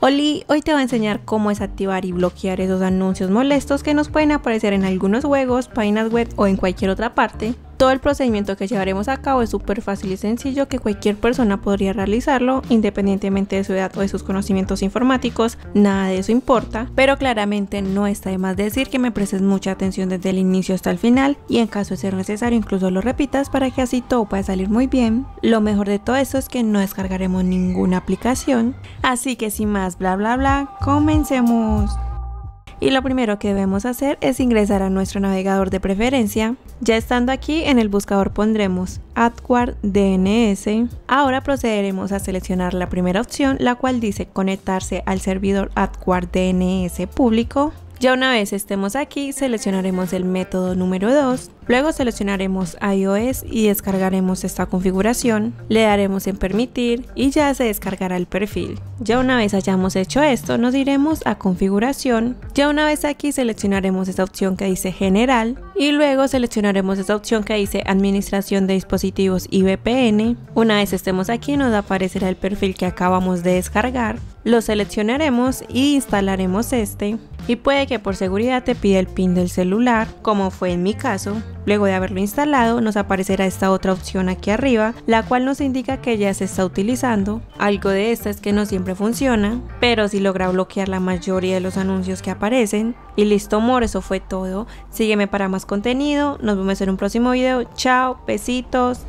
Oli, hoy te voy a enseñar cómo desactivar y bloquear esos anuncios molestos que nos pueden aparecer en algunos juegos, páginas web o en cualquier otra parte todo el procedimiento que llevaremos a cabo es súper fácil y sencillo que cualquier persona podría realizarlo independientemente de su edad o de sus conocimientos informáticos, nada de eso importa, pero claramente no está de más decir que me prestes mucha atención desde el inicio hasta el final y en caso de ser necesario incluso lo repitas para que así todo pueda salir muy bien. Lo mejor de todo esto es que no descargaremos ninguna aplicación, así que sin más bla bla bla, comencemos y lo primero que debemos hacer es ingresar a nuestro navegador de preferencia. Ya estando aquí en el buscador pondremos AdQuard DNS. Ahora procederemos a seleccionar la primera opción, la cual dice conectarse al servidor AdQuard DNS público. Ya una vez estemos aquí, seleccionaremos el método número 2, luego seleccionaremos iOS y descargaremos esta configuración, le daremos en permitir y ya se descargará el perfil. Ya una vez hayamos hecho esto, nos iremos a configuración, ya una vez aquí seleccionaremos esta opción que dice general y luego seleccionaremos esta opción que dice administración de dispositivos y VPN. Una vez estemos aquí nos aparecerá el perfil que acabamos de descargar, lo seleccionaremos y instalaremos este y puede que por seguridad te pida el pin del celular, como fue en mi caso. Luego de haberlo instalado nos aparecerá esta otra opción aquí arriba, la cual nos indica que ya se está utilizando. Algo de esta es que no siempre funciona, pero si logra bloquear la mayoría de los anuncios que aparecen. Y listo amor, eso fue todo. Sígueme para más contenido, nos vemos en un próximo video. Chao, besitos.